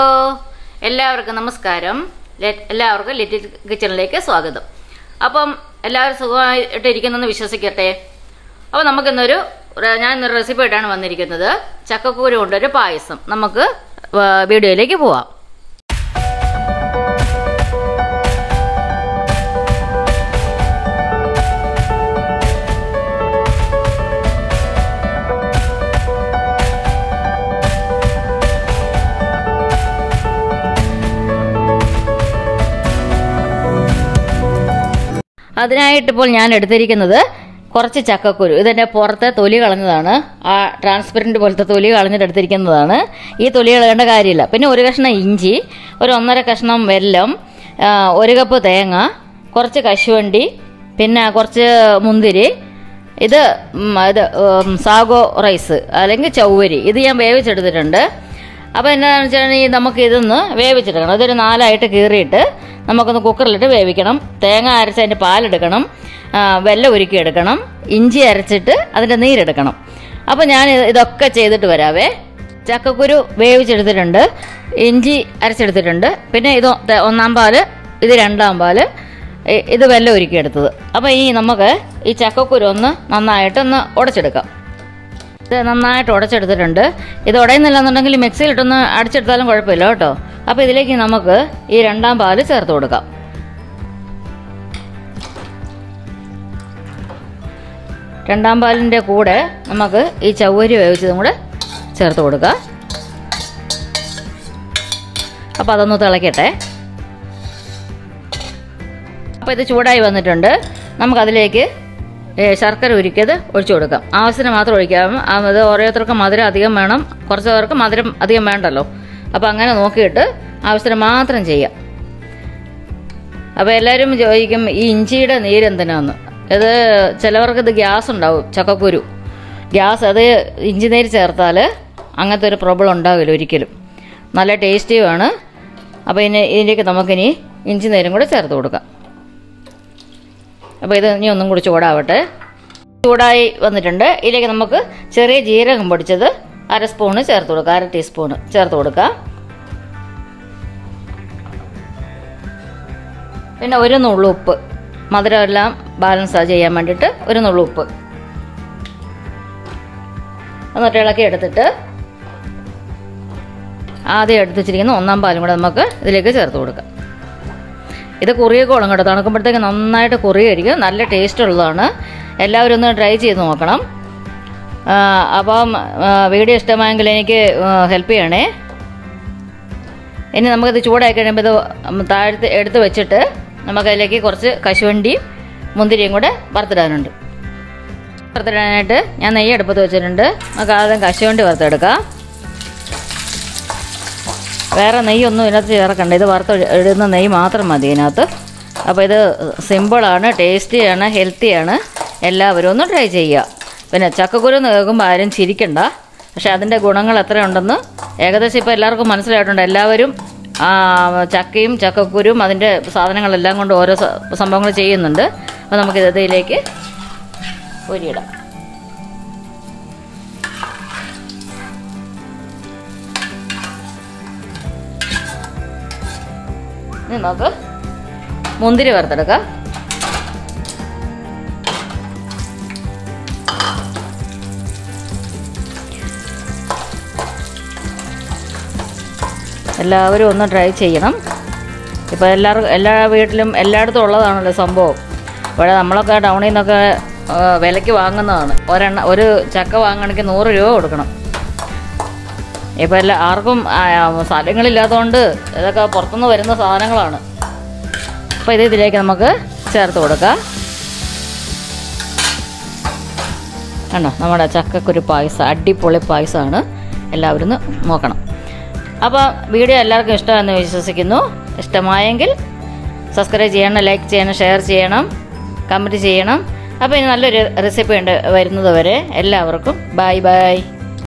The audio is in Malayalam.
ഹലോ എല്ലാവർക്കും നമസ്കാരം. എല്ലാവർക്കും ലിറ്റിൽ കിച്ചണിലേക്ക് സ്വാഗതം. അപ്പം എല്ലാവരും സുഖമായിട്ട് ഇരിക്കുന്നെന്ന് വിശ്വസിക്കട്ടെ? അപ്പോൾ നമുക്കിന്നൊരു ഞാൻ ഇന്നൊരു റെസിപ്പി ആയിട്ടാണ് വന്നിരിക്കുന്നത്. ചക്കക്കൂര കൊണ്ടൊരു പായസം. നമുക്ക് വീഡിയോയിലേക്ക് പോവാം. അതിനായിട്ട് ഇപ്പോൾ ഞാൻ എടുത്തിരിക്കുന്നത് കുറച്ച് ചക്കക്കുരു. ഇതിന്റെ പുറത്തെ തൊലി കളഞ്ഞതാണ്. ആ ട്രാൻസ്പെറന്റ് പോലത്തെ തൊലി കളഞ്ഞിട്ട് എടുത്തിരിക്കുന്നതാണ്. ഈ തൊലി കളയേണ്ട കാര്യമില്ല. പിന്നെ ഒരു കഷ്ണം ഇഞ്ചി ഒരു ഒന്നര കഷ്ണം വെല്ലം ഒരു കപ്പ് തേങ്ങ കുറച്ച് കശുവണ്ടി പിന്നെ കുറച്ച് മുന്തിരി ഇത് ഇത് സാഗോ റൈസ് അല്ലെങ്കിൽ ചൗവരി ഇത് ഞാൻ വേവിച്ചെടുത്തിട്ടുണ്ട്. അപ്പോൾ എന്താണെന്ന് വെച്ചിട്ടുണ്ടെങ്കിൽ നമുക്ക് ഇതൊന്ന് വേവിച്ചെടുക്കണം. ഇതൊരു നാലായിട്ട് കീറിയിട്ട് നമുക്കൊന്ന് കുക്കറിലിട്ട് വേവിക്കണം. തേങ്ങ അരച്ച് അതിന്റെ പാലെടുക്കണം. വെല്ലം ഒരുക്കി എടുക്കണം. ഇഞ്ചി അരച്ചിട്ട് അതിന്റെ നീരെടുക്കണം. അപ്പോൾ ഞാൻ ഇതൊക്കെ ചെയ്തിട്ട് വരാവേ. ചക്കക്കുരു വേവിച്ചെടുത്തിട്ടുണ്ട്. ഇഞ്ചി അരച്ചെടുത്തിട്ടുണ്ട്. പിന്നെ ഇത് ഒന്നാം പാൽ ഇത് രണ്ടാം പാൽ ഇത് വെല്ലം ഒരുക്കിയെടുത്തത് അപ്പോൾ ഇനി നമുക്ക് ഈ ചക്കക്കുരു ഒന്ന് നന്നായിട്ടൊന്ന് ഉടച്ചെടുക്കാം. ഇത് നന്നായിട്ട് ഉടച്ചെടുത്തിട്ടുണ്ട്. ഇത് ഉടയുന്നില്ല എന്നുണ്ടെങ്കിൽ മിക്സിയിലിട്ടൊന്ന് അടിച്ചെടുത്താലും കുഴപ്പമില്ല കേട്ടോ. അപ്പോൾ ഇതിലേക്ക് നമുക്ക് ഈ രണ്ടാം പാൽ ചേർത്ത് കൊടുക്കാം. രണ്ടാം പാലിന്റെ കൂടെ നമുക്ക് ഈ ചവ്വരി വേവിച്ചതും കൂടെ ചേർത്ത് കൊടുക്കുക അപ്പോൾ അതൊന്ന് തിളയ്ക്കട്ടെ അപ്പോൾ ഇത് ചൂടായി വന്നിട്ടുണ്ട്. നമുക്കതിലേക്ക് ശർക്കര ഉരുക്കിയത് ഒഴിച്ചു കൊടുക്കാം. ആവശ്യത്തിന് മാത്രം ഒഴിക്കാം. അത് ഓരോരുത്തർക്ക് മധുരം അധികം വേണം. കുറച്ച് പേർക്ക് മധുരം അധികം വേണ്ടല്ലോ. അപ്പോൾ അങ്ങനെ നോക്കിയിട്ട് അവസരം മാത്രം ചെയ്യാം. അപ്പോൾ എല്ലാവരും ചോദിക്കും ഈ ഇഞ്ചിയുടെ നീര് എന്തിനാന്ന് ഇത് ചിലവർക്ക് ഇത് ഗ്യാസ് ഉണ്ടാവും ചക്കക്കുരു. ഗ്യാസ് അത് ഇഞ്ചി നീര് ചേർത്താൽ അങ്ങനത്തെ ഒരു പ്രോബ്ലം ഉണ്ടാവില്ല ഒരിക്കലും. നല്ല ടേസ്റ്റിയുമാണ് അപ്പോൾ ഇനി ഇതിലേക്ക് നമുക്കിനി ഇഞ്ചി നേരം കൂടെ ചേർത്ത് കൊടുക്കാം. അപ്പോൾ ഇത് ഇനി ഒന്നും കൂടി ചൂടാവട്ടെ. ചൂടായി വന്നിട്ടുണ്ട്. ഇതിലേക്ക് നമുക്ക് ചെറിയ ജീരകം പൊടിച്ചത് അര സ്പൂണ് ചേർത്ത് കൊടുക്കാം അര ടീസ്പൂണ് ചേർത്ത് കൊടുക്കുക പിന്നെ ഒരു നുള്ളു ഉപ്പ്. മധുരം എല്ലാം ബാലൻസ് ചെയ്യാൻ വേണ്ടിയിട്ട് ഒരു നുള്ളു ഉപ്പ്. എന്നിട്ട് ഇളക്കി എടുത്തിട്ട് ആദ്യം എടുത്ത് വെച്ചിരിക്കുന്ന ഒന്നാം പാലും കൂടെ നമുക്ക് ഇതിലേക്ക് ചേർത്ത് കൊടുക്കാം. ഇത് കുറിയക്കോളും കേട്ടോ. തണുക്കുമ്പോഴത്തേക്ക് നന്നായിട്ട് കുറിയായിരിക്കും നല്ല ടേസ്റ്റ് ഉള്ളതാണ്. എല്ലാവരും ഒന്ന് ട്രൈ ചെയ്ത് നോക്കണം. അപ്പം വീഡിയോ ഇഷ്ടമായെങ്കിൽ എനിക്ക് ഹെൽപ്പ് ചെയ്യണേ. ഇനി നമുക്കിത് ചൂടാക്കി കഴിയുമ്പോൾ ഇത് താഴ്ത്ത് എടുത്ത് വെച്ചിട്ട് നമുക്കതിലേക്ക് കുറച്ച് കശുവണ്ടിയും മുന്തിരിയും കൂടെ വറുത്തിടാനുണ്ട്. വറുത്തിടാനായിട്ട് ഞാൻ നെയ്യ് അടുപ്പത്ത് വെച്ചിട്ടുണ്ട്. നമുക്ക് ആദ്യം കശുവണ്ടി വറുത്തെടുക്കാം. വേറെ നെയ്യൊന്നും ഇതിനകത്ത് ചേർക്കണ്ട. ഇത് വറുത്ത് ഇടുന്ന നെയ്യ് മാത്രം മതി ഇതിനകത്ത്. അപ്പോൾ ഇത് സിമ്പിളാണ് ടേസ്റ്റിയാണ് ഹെൽത്തിയാണ് എല്ലാവരും ഒന്ന് ട്രൈ ചെയ്യുക. പിന്നെ ചക്കക്കുരു എന്ന് കേൾക്കുമ്പോൾ ആരും ചിരിക്കണ്ട. പക്ഷേ അതിന്റെ ഗുണങ്ങൾ എത്രയുണ്ടെന്ന് ഏകദേശം ഇപ്പോൾ എല്ലാവർക്കും മനസ്സിലായിട്ടുണ്ട്. എല്ലാവരും ചക്കയും ചക്കക്കുരും അതിന്റെ സാധനങ്ങളെല്ലാം കൊണ്ട് ഓരോ സംഭവങ്ങൾ ചെയ്യുന്നുണ്ട്. അപ്പോൾ നമുക്ക് ഇതിലേക്ക് പൊരിയിടാം നമുക്ക് മുന്തിരി വറുത്തെടുക്കാം. എല്ലാവരും ഒന്ന് ട്രൈ ചെയ്യണം. ഇപ്പോൾ എല്ലാവർക്കും എല്ലാ വീട്ടിലും എല്ലായിടത്തും ഉള്ളതാണല്ലോ സംഭവം. ഇവിടെ നമ്മളൊക്കെ ടൗണിൽ നിന്നൊക്കെ വിലയ്ക്ക് വാങ്ങുന്നതാണ്. ഒരെണ്ണ ഒരു ചക്ക വാങ്ങണമെങ്കിൽ നൂറ് രൂപ കൊടുക്കണം. ഇപ്പോൾ എല്ലാ ആർക്കും സ്ഥലങ്ങളില്ലാത്തതുകൊണ്ട് ഇതൊക്കെ പുറത്തുനിന്ന് വരുന്ന സാധനങ്ങളാണ്. അപ്പോൾ ഇത് ഇതിലേക്ക് നമുക്ക് ചേർത്ത് കൊടുക്കാം. കണ്ടോ? നമ്മുടെ ചക്കക്കുരു പായസം അടിപൊളി പായസമാണ് എല്ലാവരും നോക്കണം. അപ്പോൾ വീഡിയോ എല്ലാവർക്കും ഇഷ്ടമാണെന്ന് വിശ്വസിക്കുന്നു. ഇഷ്ടമായെങ്കിൽ സബ്സ്ക്രൈബ് ചെയ്യണം ലൈക്ക് ചെയ്യണം ഷെയർ ചെയ്യണം കമന്റ് ചെയ്യണം. അപ്പോൾ ഇനി നല്ലൊരു റെസിപ്പി ഉണ്ട് വരുന്നത് വരെ. എല്ലാവർക്കും ബൈ ബൈ